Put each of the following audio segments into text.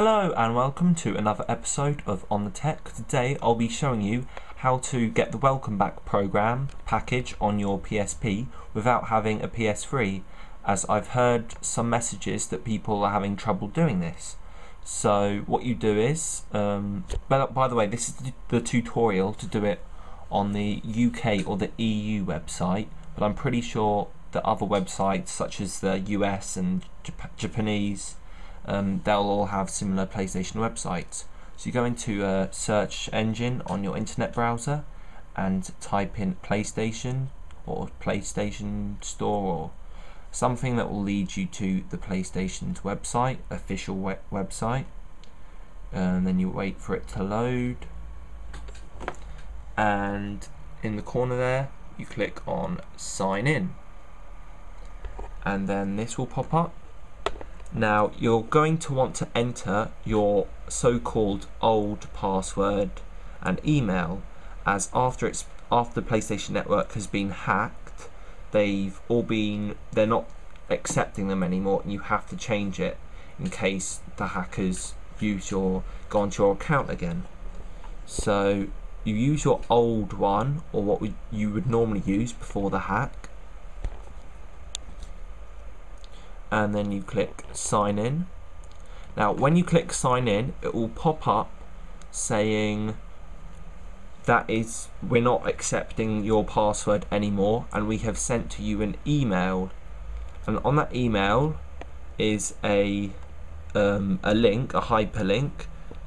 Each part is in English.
Hello and welcome to another episode of On the Tech. Today I'll be showing you how to get the Welcome Back program package on your PSP without having a PS3 as I've heard some messages that people are having trouble doing this. So what you do is, um, by, by the way this is the, the tutorial to do it on the UK or the EU website but I'm pretty sure that other websites such as the US and Jap Japanese um, they'll all have similar PlayStation websites. So you go into a search engine on your internet browser and type in PlayStation or PlayStation Store or something that will lead you to the PlayStation's website, official web website. And then you wait for it to load. And in the corner there, you click on sign in. And then this will pop up now you're going to want to enter your so-called old password and email as after it's after the PlayStation Network has been hacked, they've all been they're not accepting them anymore and you have to change it in case the hackers use your go onto your account again. So you use your old one or what you would normally use before the hack and then you click sign in. Now when you click sign in it will pop up saying that is we're not accepting your password anymore and we have sent to you an email and on that email is a um, a link a hyperlink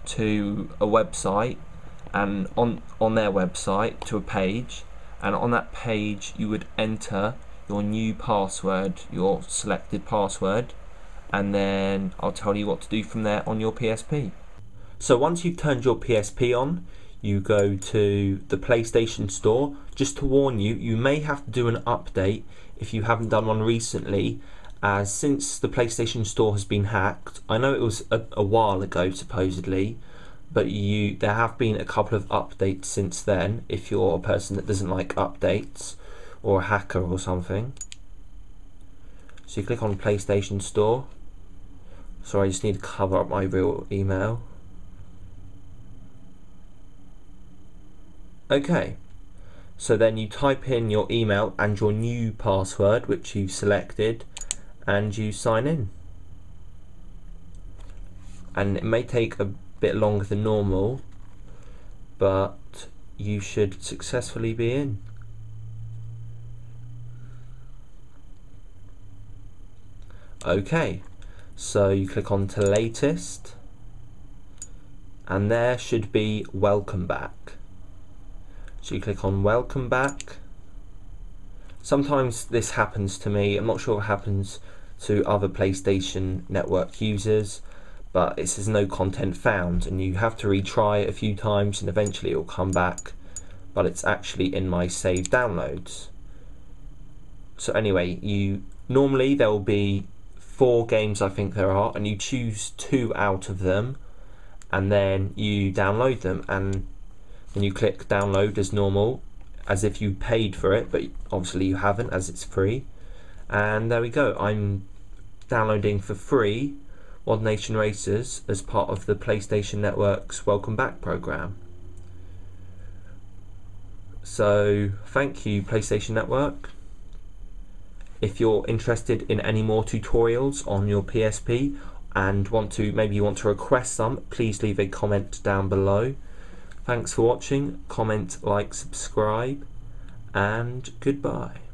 to a website and on on their website to a page and on that page you would enter your new password, your selected password, and then I'll tell you what to do from there on your PSP. So once you've turned your PSP on, you go to the PlayStation Store. Just to warn you, you may have to do an update if you haven't done one recently, as since the PlayStation Store has been hacked, I know it was a, a while ago supposedly, but you there have been a couple of updates since then if you're a person that doesn't like updates or a hacker or something. So you click on PlayStation Store. Sorry, I just need to cover up my real email. Okay, so then you type in your email and your new password, which you've selected, and you sign in. And it may take a bit longer than normal, but you should successfully be in. Okay, so you click on to latest, and there should be welcome back. So you click on welcome back. Sometimes this happens to me, I'm not sure what happens to other PlayStation Network users, but it says no content found, and you have to retry a few times and eventually it will come back, but it's actually in my saved downloads. So anyway, you normally there will be four games I think there are, and you choose two out of them, and then you download them, and then you click download as normal, as if you paid for it, but obviously you haven't, as it's free. And there we go. I'm downloading for free ModNation Racers as part of the PlayStation Network's Welcome Back program. So, thank you, PlayStation Network. If you're interested in any more tutorials on your PSP and want to maybe you want to request some, please leave a comment down below. Thanks for watching, comment, like, subscribe, and goodbye.